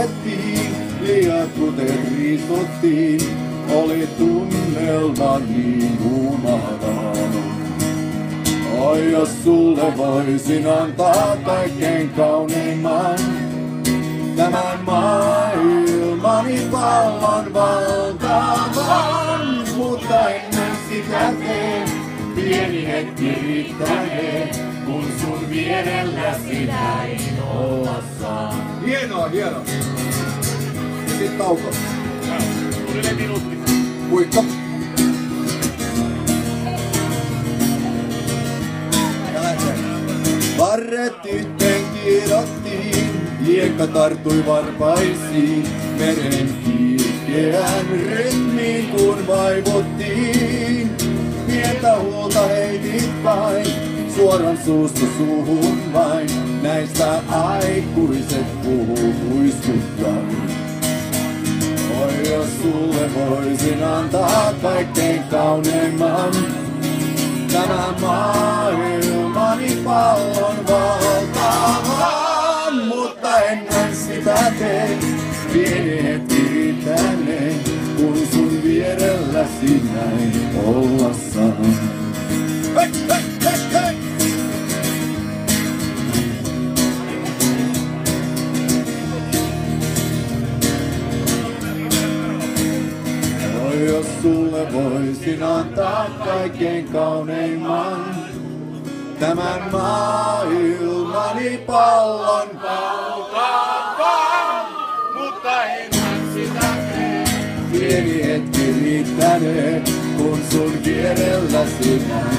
Riistettiin, liiat kuten riistottiin, oli tunnelma niin humalaan. Oi jos sulle voisin antaa kaikkein kauneimman, tämän maailmani pallon valtavan, mutta ennen sitä teen, pieni hetki riittänee, kun sun vierelläsi näin olla saa. Hienoa, hienoa. Sitten tauko. Suunnilleen minuutti. Kuikka. Varret yhteen kirottiin, hiekka tarttui varpaisiin, meren kiihkeään rytmiin kun vaivottiin. Pientä huolta heitit vain, suoran suusta suuhun vain, näistä aikuiset puhuu muistuttaen. Oi jos sulle voisin antaa kaikkein kauneimman, Tämä maailmani pallon valtavan, mutta ennen sitä teen pieni hetki riittänee, kun sun vierelläsi näin olla. Jos sulle voisin antaa kaikkein kauneimman, tämän maailmani pallon. Valtavan, mutta ennen sitä pieni hetki riittänee, kun sun vierelläsi näin